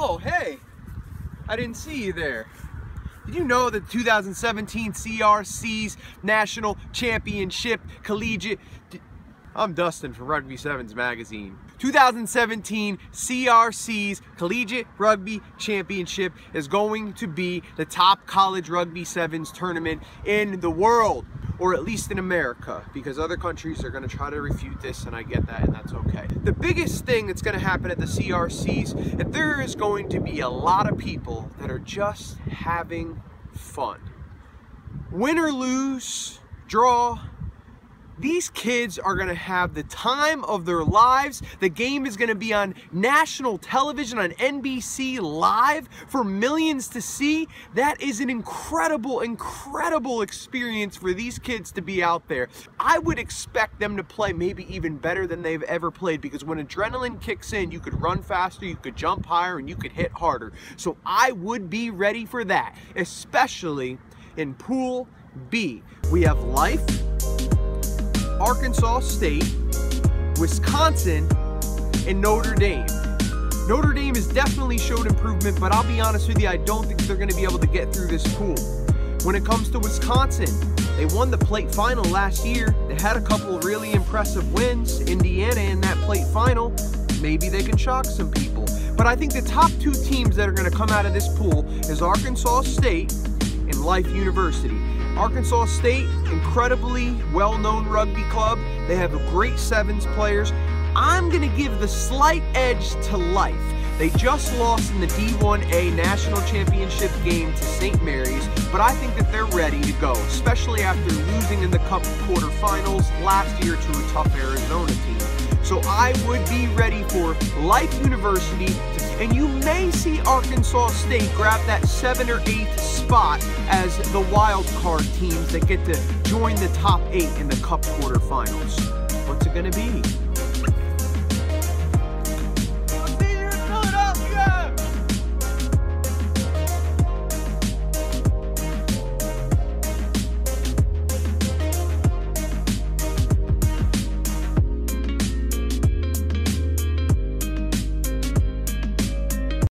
Oh, hey, I didn't see you there. Did you know that 2017 CRC's National Championship Collegiate I'm Dustin from Rugby Sevens Magazine. 2017 CRC's Collegiate Rugby Championship is going to be the top college rugby sevens tournament in the world, or at least in America, because other countries are going to try to refute this, and I get that, and that's okay. The biggest thing that's going to happen at the CRCs, that there is going to be a lot of people that are just having fun. Win or lose, draw, these kids are going to have the time of their lives. The game is going to be on national television on NBC Live for millions to see. That is an incredible, incredible experience for these kids to be out there. I would expect them to play maybe even better than they've ever played because when adrenaline kicks in, you could run faster, you could jump higher, and you could hit harder. So I would be ready for that, especially in Pool B. We have life Arkansas State, Wisconsin, and Notre Dame. Notre Dame has definitely showed improvement, but I'll be honest with you, I don't think they're going to be able to get through this pool. When it comes to Wisconsin, they won the plate final last year. They had a couple really impressive wins. Indiana in that plate final, maybe they can shock some people. But I think the top two teams that are going to come out of this pool is Arkansas State and Life University. Arkansas State, incredibly well-known rugby club. They have great sevens players. I'm to give the slight edge to Life. They just lost in the D1A National Championship game to St. Mary's, but I think that they're ready to go, especially after losing in the Cup quarterfinals last year to a tough Arizona team. So I would be ready for Life University and you may see Arkansas State grab that seven or eighth spot as the wild card teams that get to join the top eight in the Cup quarterfinals. What's it going to be?